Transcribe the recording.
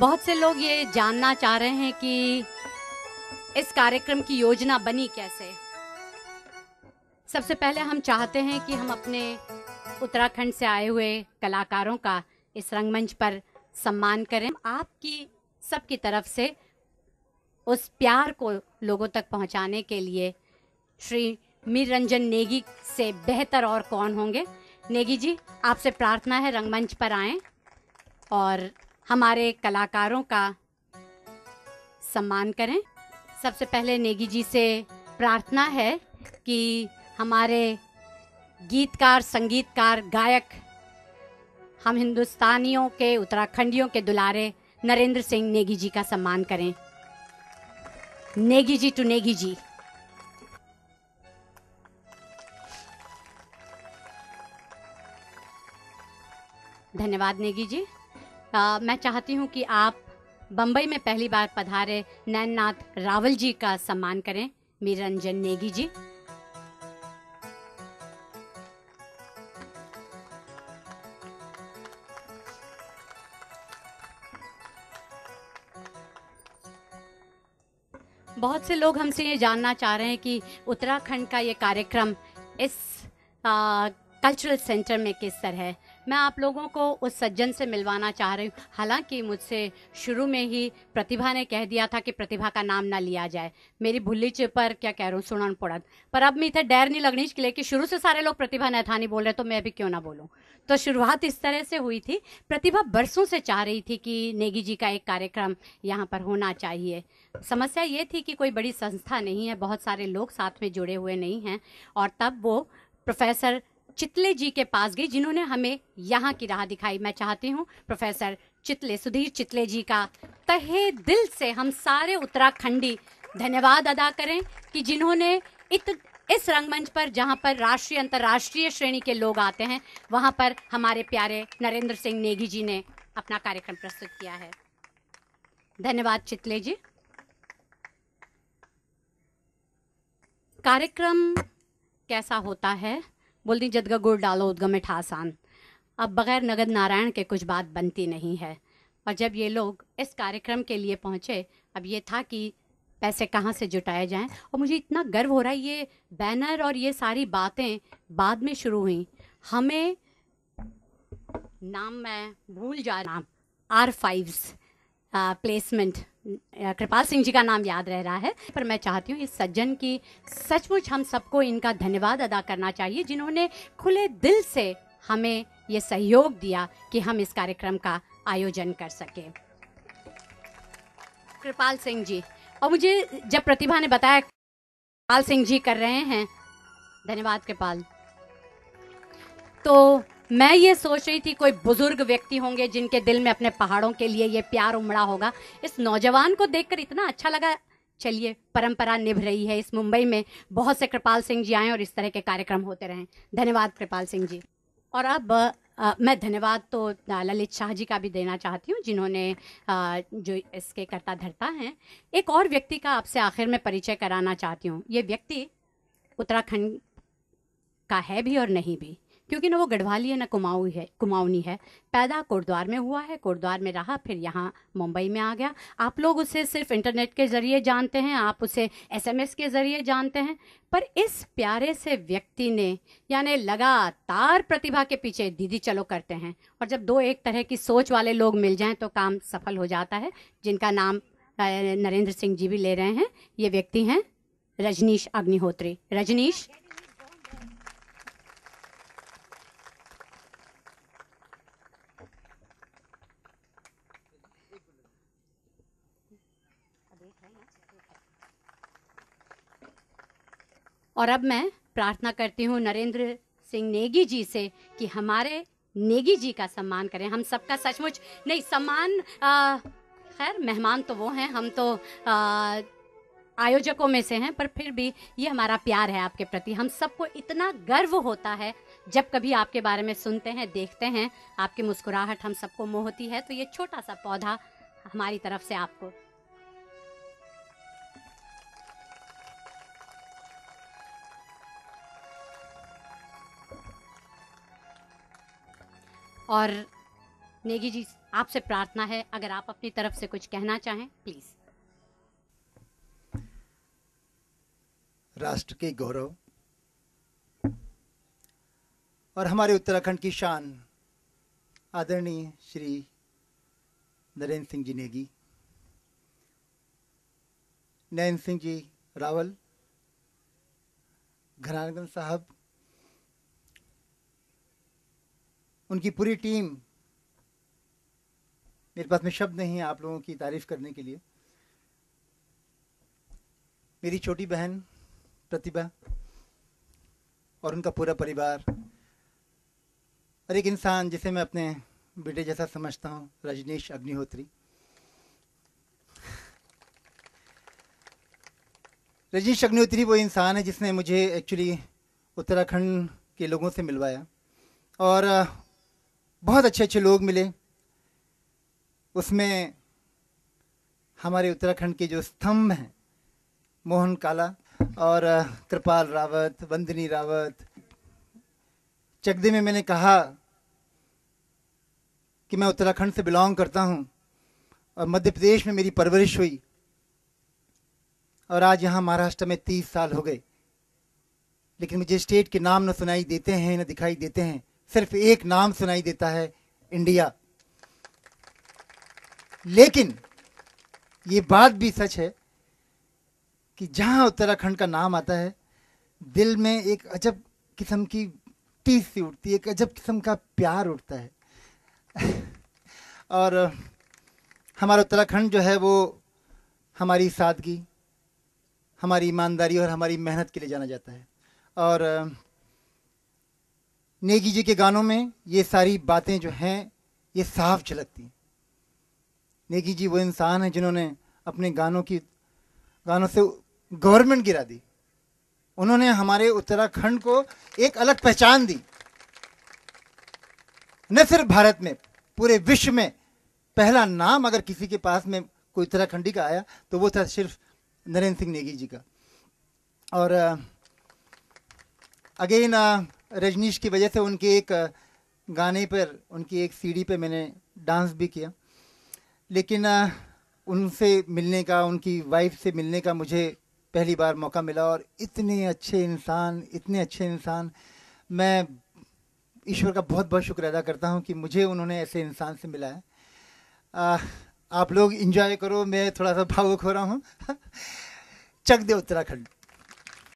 बहुत से लोग ये जानना चाह रहे हैं कि इस कार्यक्रम की योजना बनी कैसे? सबसे पहले हम चाहते हैं कि हम अपने उत्तराखंड से आए हुए कलाकारों का इस रंगमंच पर सम्मान करें। आपकी सबकी तरफ़ से उस प्यार को लोगों तक पहुँचाने के लिए श्री मीर रंजन नेगी से बेहतर और कौन होंगे? नेगी जी, आपसे प्रार्थना है रंगमंच पर आएँ और हमारे कलाकारों का सम्मान करें। सबसे पहले नेगी जी से प्रार्थना है कि हमारे गीतकार, संगीतकार, गायक, हम हिंदुस्तानियों के, उत्तराखंडियों के दुलारे नरेंद्र सिंह नेगी जी का सम्मान करें। नेगी जी टू नेगी जी। धन्यवाद नेगी जी। आ, मैं चाहती हूँ कि आप बम्बई में पहली बार पधारे नैननाथ रावल जी का सम्मान करें। मीरंजन नेगी जी। बहुत से लोग हमसे ये जानना चाह रहे हैं कि उत्तराखंड का ये कार्यक्रम इस कल्चरल सेंटर में किस तरह है। मैं आप लोगों को उस सज्जन से मिलवाना चाह रही हूँ। हालाँकि मुझसे शुरू में ही प्रतिभा ने कह दिया था कि प्रतिभा का नाम ना लिया जाए। मेरी भुल्ली पर क्या कह रहा हूँ, सुनन पड़त पर अब मैं इतने डर नहीं लगनी इसके कि शुरू से सारे लोग प्रतिभा नैथानी बोल रहे तो मैं अभी क्यों ना बोलूँ? तो शुरुआत इस तरह से हुई थी। प्रतिभा बरसों से चाह रही थी कि नेगी जी का एक कार्यक्रम यहाँ पर होना चाहिए। समस्या ये थी कि कोई बड़ी संस्था नहीं है, बहुत सारे लोग साथ में जुड़े हुए नहीं हैं, और तब वो प्रोफेसर चितले जी के पास गई, जिन्होंने हमें यहाँ की राह दिखाई। मैं चाहती हूँ, प्रोफेसर चितले, सुधीर चितले जी का तहे दिल से हम सारे उत्तराखंडी धन्यवाद अदा करें कि जिन्होंने इत, इस रंगमंच पर, जहाँ पर राष्ट्रीय, अंतर्राष्ट्रीय श्रेणी के लोग आते हैं, वहाँ पर हमारे प्यारे नरेंद्र सिंह नेगी जी ने अपना कार्यक्रम प्रस्तुत किया है। धन्यवाद चितले जी। कार्यक्रम कैसा होता है? बोलती जदगा गुड़ डालो उदगा मिठा आसान। अब बगैर नगद नारायण के कुछ बात बनती नहीं है। और जब ये लोग इस कार्यक्रम के लिए पहुँचे, अब ये था कि पैसे कहाँ से जुटाए जाएँ। और मुझे इतना गर्व हो रहा है, ये बैनर और ये सारी बातें बाद में शुरू हुई। हमें नाम मैं भूल जा नाम, आर फाइव्स प्लेसमेंट। कृपाल सिंह जी का नाम याद रह रहा है, पर मैं चाहती हूँ इस सज्जन की सचमुच हम सबको इनका धन्यवाद अदा करना चाहिए, जिन्होंने खुले दिल से हमें ये सहयोग दिया कि हम इस कार्यक्रम का आयोजन कर सके। कृपाल सिंह जी, और मुझे जब प्रतिभा ने बताया कृपाल सिंह जी कर रहे हैं, धन्यवाद कृपाल। तो मैं ये सोच रही थी कोई बुज़ुर्ग व्यक्ति होंगे जिनके दिल में अपने पहाड़ों के लिए ये प्यार उमड़ा होगा। इस नौजवान को देखकर इतना अच्छा लगा। चलिए परंपरा निभ रही है इस मुंबई में। बहुत से कृपाल सिंह जी आए और इस तरह के कार्यक्रम होते रहें। धन्यवाद कृपाल सिंह जी। और अब आ, मैं धन्यवाद तो ललित शाह जी का भी देना चाहती हूँ जिन्होंने जो इसके करता धरता हैं। एक और व्यक्ति का आपसे आखिर में परिचय कराना चाहती हूँ। ये व्यक्ति उत्तराखंड का है भी और नहीं भी। क्योंकि ना वो गढ़वाली है, ना कुमाऊ है, कुमाऊनी है। पैदा कोटद्वार में हुआ है, कोटद्वार में रहा, फिर यहाँ मुंबई में आ गया। आप लोग उसे सिर्फ़ इंटरनेट के ज़रिए जानते हैं, आप उसे एसएमएस के ज़रिए जानते हैं, पर इस प्यारे से व्यक्ति ने, यानी लगातार प्रतिभा के पीछे दीदी चलो करते हैं। और जब दो एक तरह की सोच वाले लोग मिल जाएँ तो काम सफल हो जाता है। जिनका नाम नरेंद्र सिंह जी भी ले रहे हैं, ये व्यक्ति हैं रजनीश अग्निहोत्री। रजनीश और अब मैं प्रार्थना करती हूँ नरेंद्र सिंह नेगी जी से कि हमारे नेगी जी का सम्मान करें। हम सबका सचमुच नहीं सम्मान खैर मेहमान तो वो हैं हम तो आ, आयोजकों में से हैं पर फिर भी ये हमारा प्यार है आपके प्रति। हम सबको इतना गर्व होता है जब कभी आपके बारे में सुनते हैं देखते हैं आपकी मुस्कुराहट हम सबको मोहती है। तो ये छोटा सा पौधा हमारी तरफ़ से आपको और नेगी जी, आपसे प्रार्थना है, अगर आप अपनी तरफ़ से कुछ कहना चाहें प्लीज़ राष्ट्र के गौरव और हमारे उत्तराखंड की शान, आदरणीय श्री नरेंद्र सिंह जी नेगी। नरेंद्र सिंह जी रावल घरानगंज साहब उनकी पूरी टीम, मेरे पास में शब्द नहीं है आप लोगों की तारीफ़ करने के लिए। मेरी छोटी बहन प्रतिभा और उनका पूरा परिवार और एक इंसान जिसे मैं अपने बेटे जैसा समझता हूँ, रजनीश अग्निहोत्री। रजनीश अग्निहोत्री वो इंसान है जिसने मुझे एक्चुअली उत्तराखंड के लोगों से मिलवाया और बहुत अच्छे अच्छे लोग मिले। उसमें हमारे उत्तराखंड के जो स्तंभ हैं, मोहन काला और कृपाल रावत, वंदनी रावत, चकदे में मैंने कहा कि मैं उत्तराखंड से बिलोंग करता हूँ और मध्य प्रदेश में मेरी परवरिश हुई और आज यहाँ महाराष्ट्र में तीस साल हो गए। लेकिन मुझे स्टेट के नाम न सुनाई देते हैं, न दिखाई देते हैं। सिर्फ़ एक नाम सुनाई देता है, इंडिया। लेकिन ये बात भी सच है कि जहाँ उत्तराखंड का नाम आता है, दिल में एक अजब किस्म की टीस सी उठती है, एक अजब किस्म का प्यार उठता है। और हमारा उत्तराखंड जो है वो हमारी सादगी, हमारी ईमानदारी और हमारी मेहनत के लिए जाना जाता है। और नेगी जी के गानों में ये सारी बातें जो हैं, ये साफ़ झलकती हैं। नेगी जी वो इंसान है जिन्होंने अपने गानों की, गानों से गवर्नमेंट गिरा दी। उन्होंने हमारे उत्तराखंड को एक अलग पहचान दी। न सिर्फ़ भारत में, पूरे विश्व में पहला नाम अगर किसी के पास में कोई उत्तराखंडी का आया तो वो था सिर्फ़ नरेंद्र सिंह नेगी जी का। और अगेन रजनीश की वजह से उनके एक गाने पर उनकी एक सीडी पे मैंने डांस भी किया। लेकिन उनसे मिलने का उनकी वाइफ से मिलने का मुझे पहली बार मौका मिला और इतने अच्छे इंसान इतने अच्छे इंसान। मैं ईश्वर का बहुत बहुत शुक्र अदा करता हूँ कि मुझे उन्होंने ऐसे इंसान से मिला है। आ, आप लोग इंजॉय करो मैं थोड़ा सा भावुक हो रहा हूँ। चक दे उत्तराखंड।